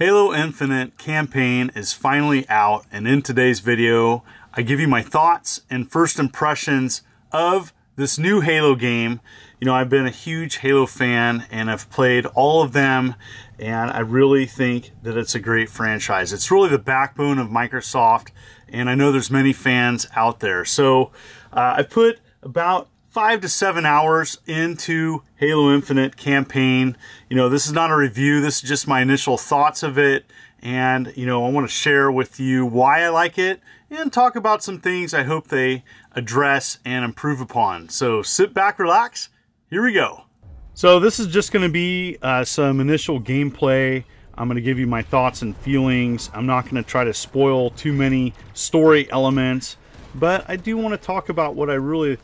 Halo Infinite campaign is finally out and in today's video I give you my thoughts and first impressions of this new Halo game. You know I've been a huge Halo fan and I've played all of them and I really think that it's a great franchise. It's really the backbone of Microsoft and I know there's many fans out there. So uh, I put about five to seven hours into Halo Infinite campaign. You know, this is not a review. This is just my initial thoughts of it. And, you know, I want to share with you why I like it and talk about some things I hope they address and improve upon. So sit back, relax. Here we go. So this is just going to be uh, some initial gameplay. I'm going to give you my thoughts and feelings. I'm not going to try to spoil too many story elements, but I do want to talk about what I really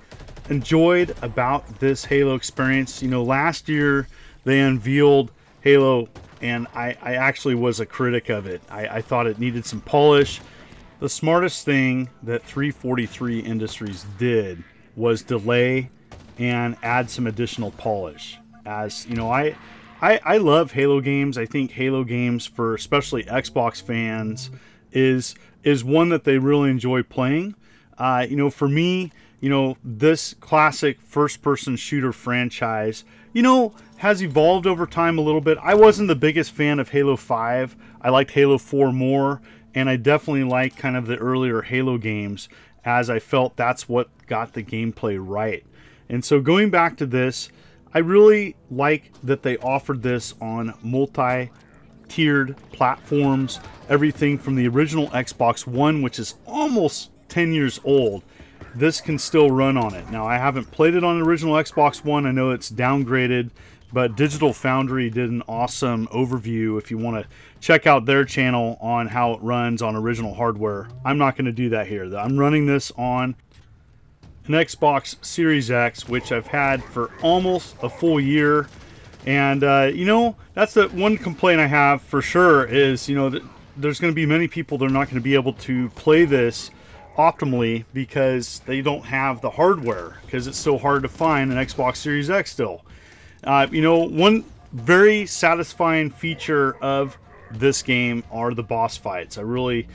enjoyed about this Halo experience. You know, last year they unveiled Halo, and I, I actually was a critic of it. I, I thought it needed some polish. The smartest thing that 343 Industries did was delay and add some additional polish. As you know, I, I I love Halo games. I think Halo games for especially Xbox fans is is one that they really enjoy playing. Uh, you know, for me, you know, this classic first person shooter franchise, you know, has evolved over time a little bit. I wasn't the biggest fan of Halo 5. I liked Halo 4 more, and I definitely like kind of the earlier Halo games as I felt that's what got the gameplay right. And so going back to this, I really like that they offered this on multi tiered platforms, everything from the original Xbox One, which is almost 10 years old, this can still run on it. Now, I haven't played it on the original Xbox One. I know it's downgraded, but Digital Foundry did an awesome overview if you want to check out their channel on how it runs on original hardware. I'm not going to do that here. I'm running this on an Xbox Series X, which I've had for almost a full year. And, uh, you know, that's the one complaint I have for sure is, you know, there's going to be many people that are not going to be able to play this optimally because they don't have the hardware because it's so hard to find an Xbox Series X still. Uh, you know, one very satisfying feature of this game are the boss fights. I really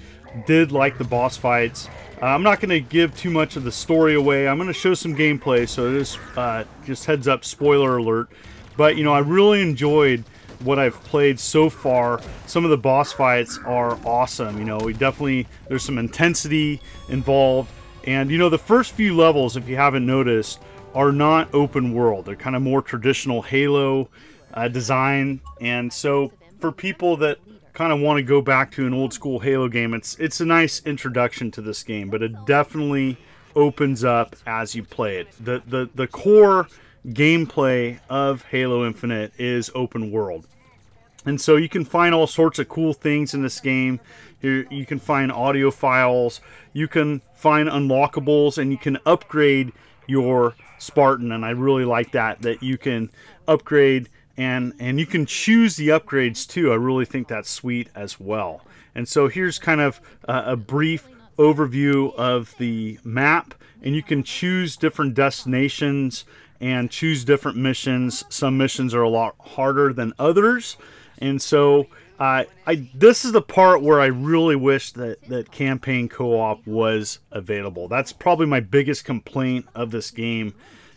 did like the boss fights. Uh, I'm not going to give too much of the story away. I'm going to show some gameplay, so this uh, just heads up, spoiler alert. But, you know, I really enjoyed what I've played so far, some of the boss fights are awesome. You know, we definitely, there's some intensity involved. And, you know, the first few levels, if you haven't noticed, are not open world. They're kind of more traditional Halo uh, design. And so for people that kind of want to go back to an old school Halo game, it's, it's a nice introduction to this game, but it definitely opens up as you play it. The, the, the core gameplay of Halo Infinite is open world. And so you can find all sorts of cool things in this game. You, you can find audio files, you can find unlockables, and you can upgrade your Spartan. And I really like that, that you can upgrade and, and you can choose the upgrades too. I really think that's sweet as well. And so here's kind of a, a brief overview of the map and you can choose different destinations and choose different missions. Some missions are a lot harder than others. And so uh, I this is the part where I really wish that, that campaign co-op was available. That's probably my biggest complaint of this game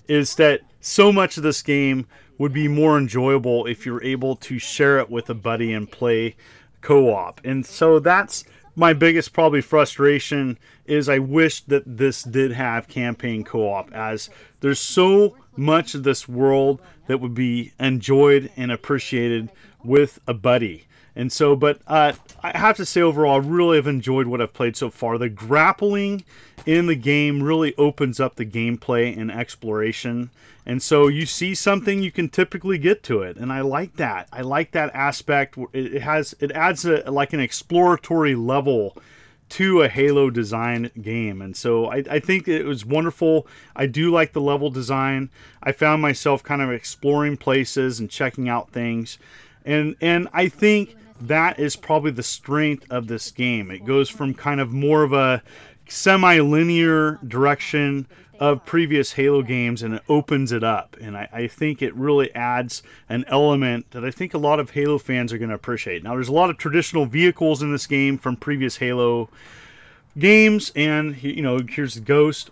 is that so much of this game would be more enjoyable if you're able to share it with a buddy and play co-op. And so that's my biggest probably frustration is I wish that this did have campaign co-op as there's so much of this world that would be enjoyed and appreciated with a buddy. And so, but uh, I have to say overall, I really have enjoyed what I've played so far. The grappling in the game really opens up the gameplay and exploration. And so you see something, you can typically get to it. And I like that. I like that aspect. It has, it adds a, like an exploratory level to a Halo design game. And so I, I, think it was wonderful. I do like the level design. I found myself kind of exploring places and checking out things. And and I think that is probably the strength of this game. It goes from kind of more of a semi-linear direction of previous Halo games and it opens it up. And I, I, think it really adds an element that I think a lot of Halo fans are going to appreciate. Now, there's a lot of traditional vehicles in this game from previous Halo games, and you know, here's the Ghost,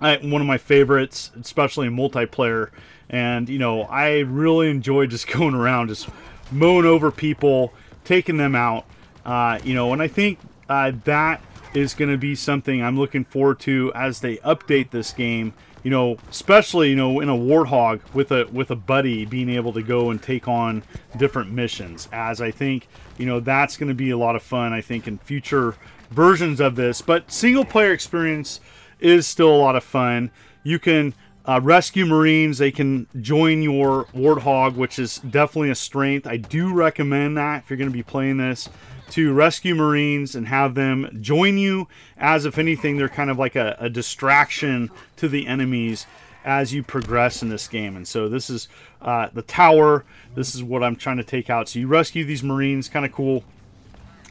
I, one of my favorites, especially in multiplayer. And you know, I really enjoy just going around, just mowing over people, taking them out. Uh, you know, and I think uh, that is going to be something I'm looking forward to as they update this game. You know, especially you know in a warthog with a with a buddy being able to go and take on different missions. As I think you know that's going to be a lot of fun. I think in future versions of this, but single player experience is still a lot of fun. You can uh, rescue Marines. They can join your Warthog, which is definitely a strength. I do recommend that if you're going to be playing this to rescue Marines and have them join you as if anything they're kind of like a, a, distraction to the enemies as you progress in this game and so this is uh, the tower this is what I'm trying to take out so you rescue these Marines kind of cool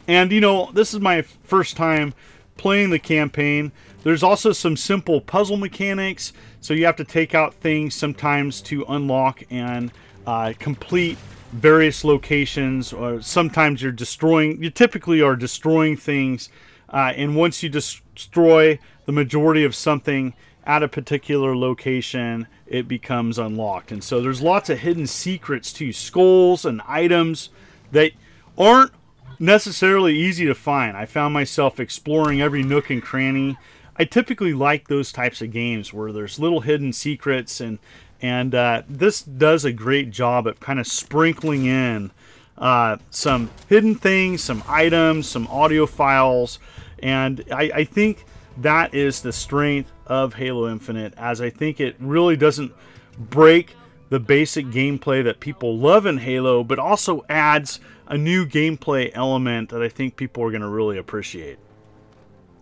and you know this is my first time playing the campaign. There's also some simple puzzle mechanics. So you have to take out things sometimes to unlock and uh, complete various locations or sometimes you're destroying you typically are destroying things uh, and once you destroy the majority of something at a particular location it becomes unlocked. And so there's lots of hidden secrets to skulls and items that aren't necessarily easy to find i found myself exploring every nook and cranny i typically like those types of games where there's little hidden secrets and and uh, this does a great job of kind of sprinkling in uh, some hidden things, some items, some audio files. And I, I think that is the strength of Halo Infinite, as I think it really doesn't break the basic gameplay that people love in Halo, but also adds a new gameplay element that I think people are going to really appreciate.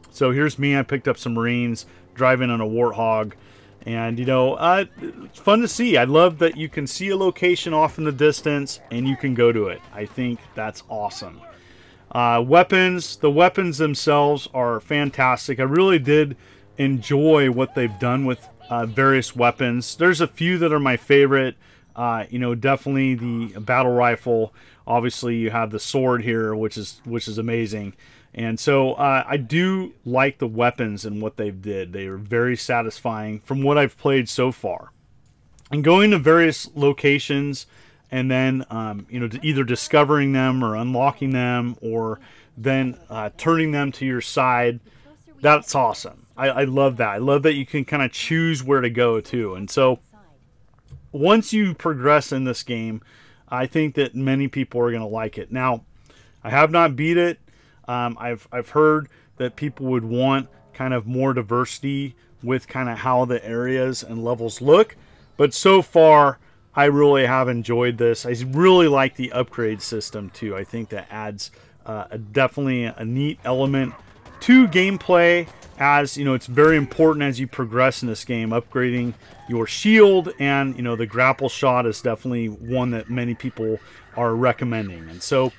So here's me. I picked up some Marines driving on a Warthog. And, you know, uh, it's fun to see. I love that you can see a location off in the distance and you can go to it. I think that's awesome. Uh, weapons, the weapons themselves are fantastic. I really did enjoy what they've done with uh, various weapons. There's a few that are my favorite. Uh, you know, definitely the battle rifle. Obviously, you have the sword here, which is which is amazing. And so uh, I do like the weapons and what they've did. They are very satisfying from what I've played so far. And going to various locations and then um, you know either discovering them or unlocking them or then uh, turning them to your side. That's awesome. I, I love that. I love that you can kind of choose where to go to. And so once you progress in this game, I think that many people are going to like it. Now, I have not beat it. Um, I've I've heard that people would want kind of more diversity with kind of how the areas and levels look, but so far I really have enjoyed this. I really like the upgrade system too. I think that adds uh, a, definitely a neat element to gameplay as you know it's very important as you progress in this game upgrading your shield and you know the grapple shot is definitely one that many people are recommending and so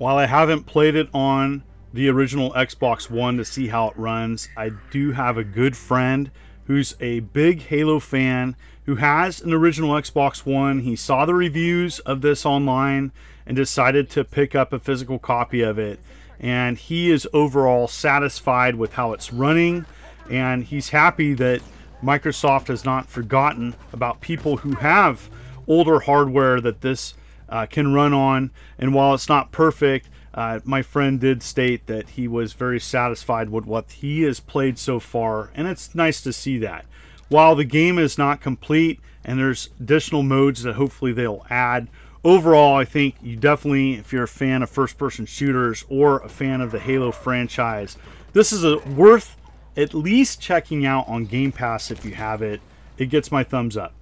while I haven't played it on the original Xbox One to see how it runs, I do have a good friend who's a big Halo fan who has an original Xbox One. He saw the reviews of this online and decided to pick up a physical copy of it. And he is overall satisfied with how it's running. And he's happy that Microsoft has not forgotten about people who have older hardware that this uh, can run on. And while it's not perfect, uh, my friend did state that he was very satisfied with what he has played so far, and it's nice to see that. While the game is not complete and there's additional modes that hopefully they'll add, overall, I think you definitely, if you're a fan of first person shooters or a fan of the Halo franchise, this is a worth at least checking out on Game Pass if you have it. It gets my thumbs up.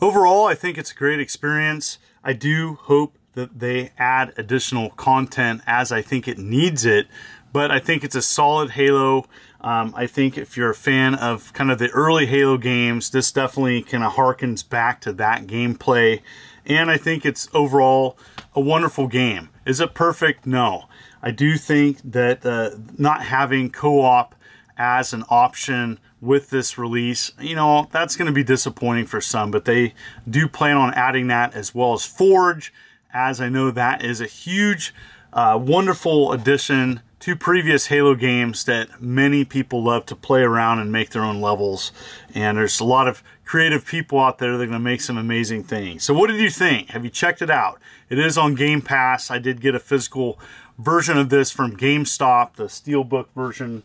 Overall, I think it's a great experience. I do hope that they add additional content as I think it needs it, but I think it's a solid Halo. Um, I think if you're a fan of kind of the early Halo games, this definitely kind of harkens back to that gameplay. And I think it's overall a wonderful game. Is it perfect? No. I do think that uh, not having co-op as an option with this release, you know, that's going to be disappointing for some, but they do plan on adding that as well as Forge, as I know that is a huge, uh, wonderful addition to previous Halo games that many people love to play around and make their own levels. And there's a lot of creative people out there that are going to make some amazing things. So what did you think? Have you checked it out? It is on Game Pass. I did get a physical version of this from GameStop, the Steelbook version.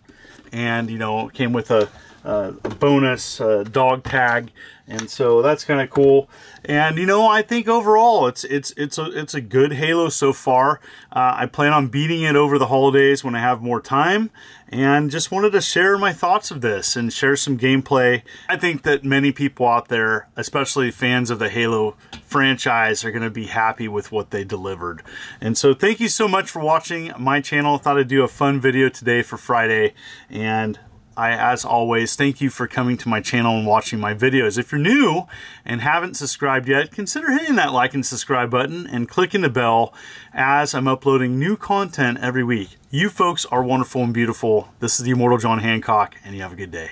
And, you know, it came with a uh, a bonus uh, dog tag, and so that's kind of cool. And you know, I think overall it's it's it's a it's a good Halo so far. Uh, I plan on beating it over the holidays when I have more time, and just wanted to share my thoughts of this and share some gameplay. I think that many people out there, especially fans of the Halo franchise, are going to be happy with what they delivered. And so, thank you so much for watching my channel. I thought I'd do a fun video today for Friday, and I, as always, thank you for coming to my channel and watching my videos. If you're new and haven't subscribed yet, consider hitting that like and subscribe button and clicking the bell as I'm uploading new content every week. You folks are wonderful and beautiful. This is the Immortal John Hancock, and you have a good day.